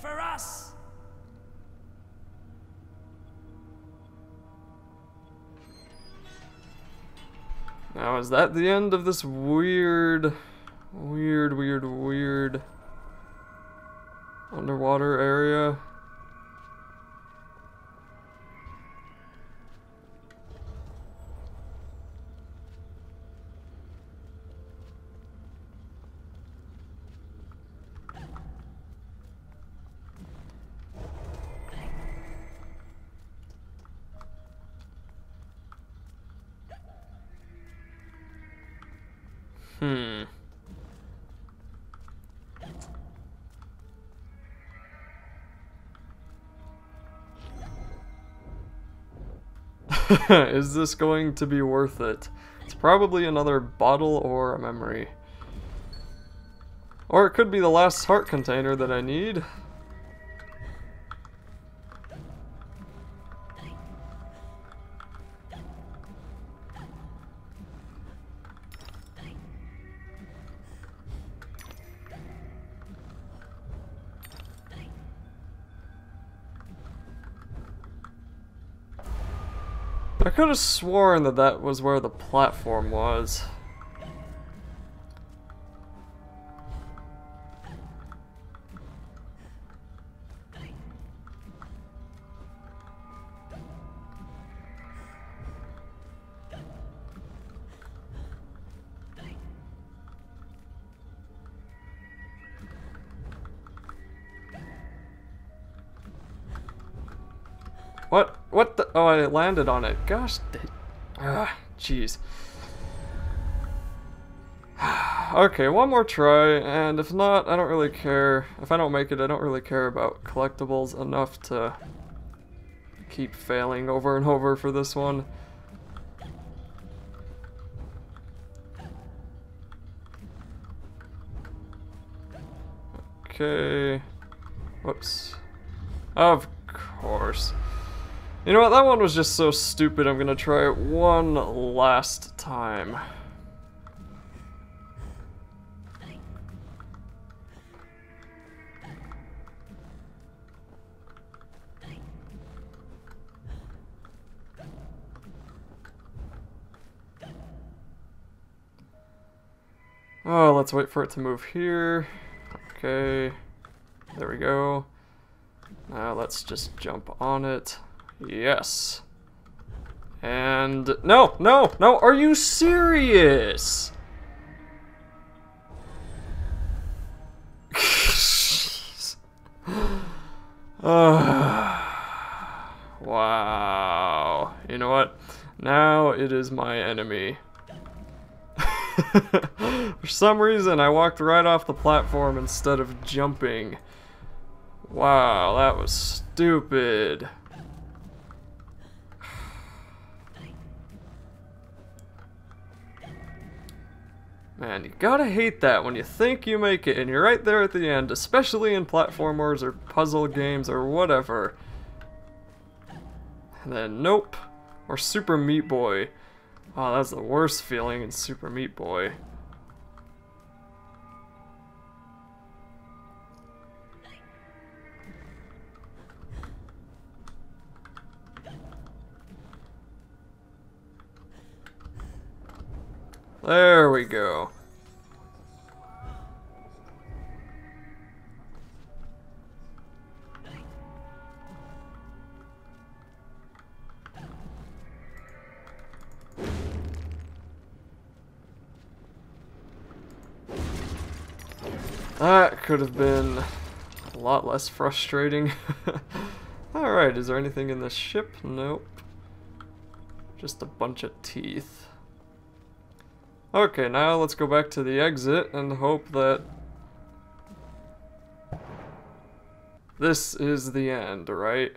for us. Now, is that the end of this weird, weird, weird, weird underwater area? Hmm. Is this going to be worth it? It's probably another bottle or a memory. Or it could be the last heart container that I need. I could have sworn that that was where the platform was. What? The? Oh, I landed on it. Gosh. Ah, jeez. okay, one more try, and if not, I don't really care. If I don't make it, I don't really care about collectibles enough to keep failing over and over for this one. Okay. Whoops. Of course. You know what, that one was just so stupid, I'm gonna try it one last time. Oh, let's wait for it to move here. Okay, there we go. Now let's just jump on it. Yes. And no, no, no, are you serious? wow. You know what? Now it is my enemy. For some reason, I walked right off the platform instead of jumping. Wow, that was stupid. Man, you gotta hate that when you think you make it and you're right there at the end, especially in platformers or puzzle games or whatever. And then, nope. Or Super Meat Boy. Oh, that's the worst feeling in Super Meat Boy. There we go. That could have been a lot less frustrating. Alright, is there anything in this ship? Nope. Just a bunch of teeth. Okay, now let's go back to the exit and hope that this is the end, right?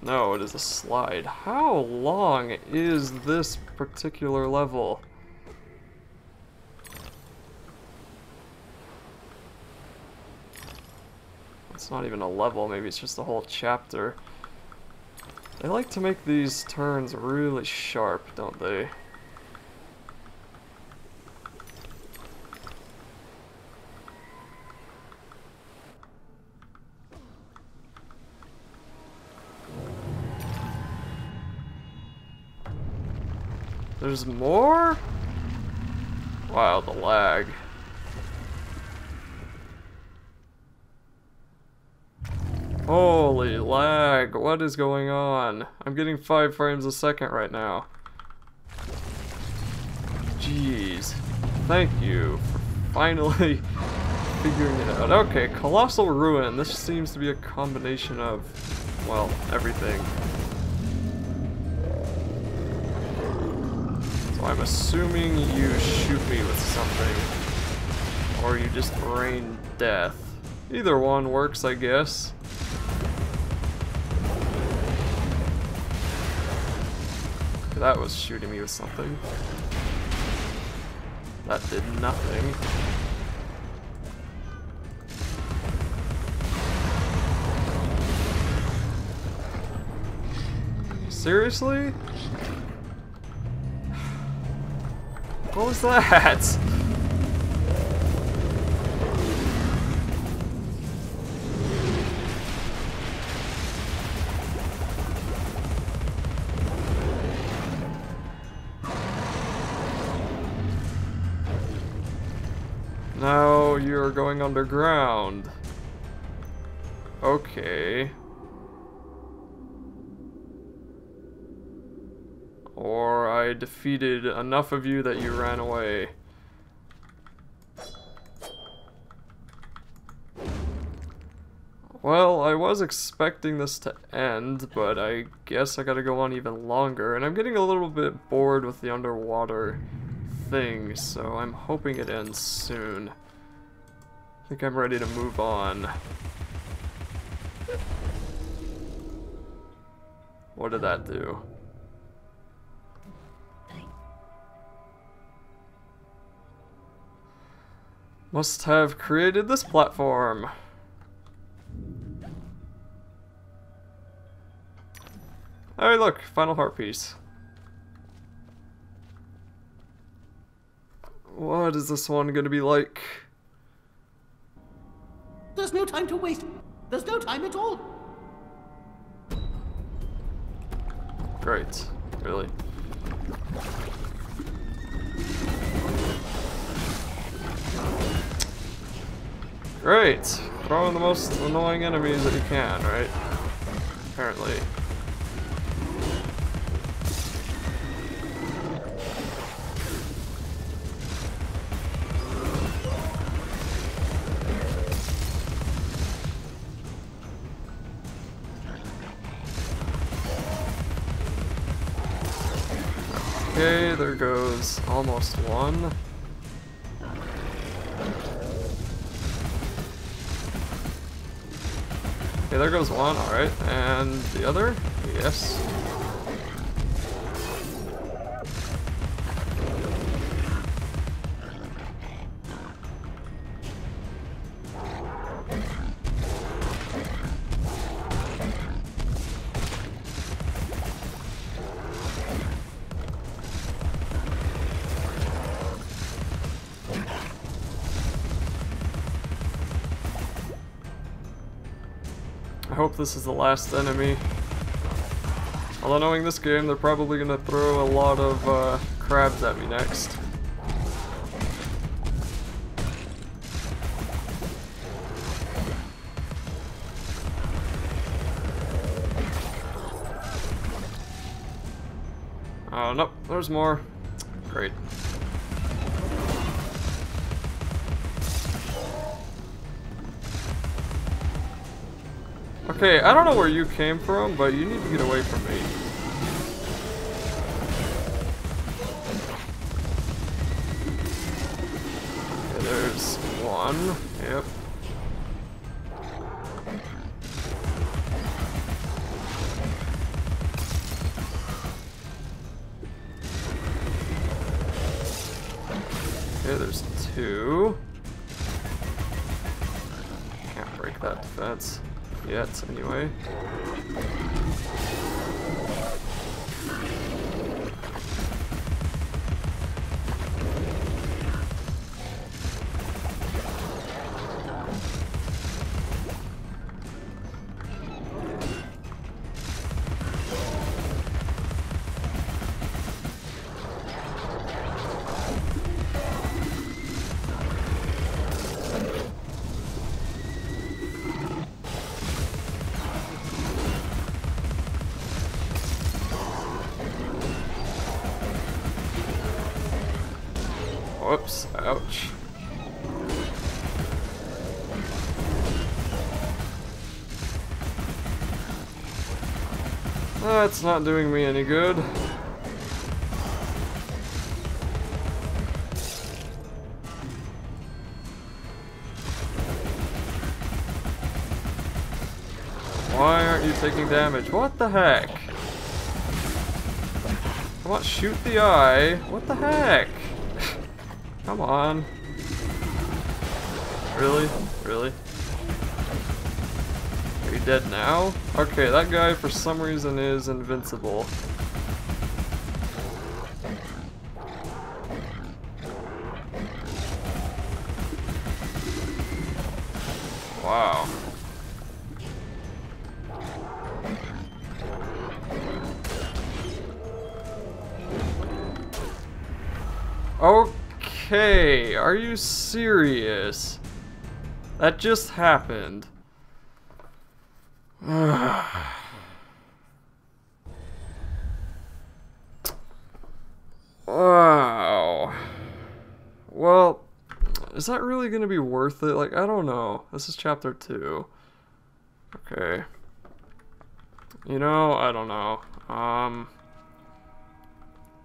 No, it is a slide. How long is this particular level? It's not even a level, maybe it's just a whole chapter. They like to make these turns really sharp, don't they? There's more? Wow, the lag. Holy lag, what is going on? I'm getting 5 frames a second right now. Jeez. Thank you for finally figuring it out. Okay, Colossal Ruin. This seems to be a combination of, well, everything. So I'm assuming you shoot me with something. Or you just rain death. Either one works, I guess. That was shooting me with something. That did nothing. Seriously? What was that? You're going underground. Okay. Or I defeated enough of you that you ran away. Well, I was expecting this to end, but I guess I gotta go on even longer, and I'm getting a little bit bored with the underwater thing, so I'm hoping it ends soon. I think I'm ready to move on. What did that do? Must have created this platform. Hey look, final heart piece. What is this one gonna be like? There's no time to waste. There's no time at all. Great. Really? Great. Throw in the most annoying enemies that you can, right? Apparently. There goes almost one. Okay, there goes one, alright. And the other? Yes. I hope this is the last enemy. Although knowing this game, they're probably gonna throw a lot of uh, crabs at me next. Oh, nope, there's more. Great. Okay, I don't know where you came from, but you need to get away from me. There's one. Yep. Yet, anyway. Whoops. Ouch. That's not doing me any good. Why aren't you taking damage? What the heck? Come on, shoot the eye. What the heck? Come on. Really? Really? Are you dead now? Okay, that guy for some reason is invincible. Wow. Okay, are you serious? That just happened. wow. Well, is that really going to be worth it? Like, I don't know. This is chapter 2. Okay. You know, I don't know. Um,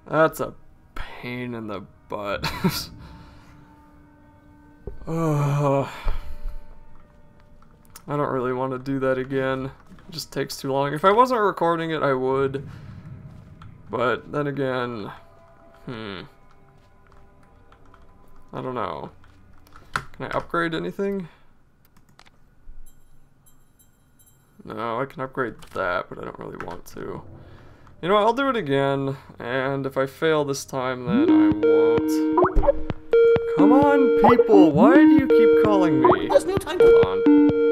that's a pain in the butt. uh, I don't really want to do that again. It just takes too long. If I wasn't recording it, I would. But then again, hmm. I don't know. Can I upgrade anything? No, I can upgrade that, but I don't really want to. You know, I'll do it again, and if I fail this time, then I won't. Come on, people, why do you keep calling me? There's no time Hold to... on.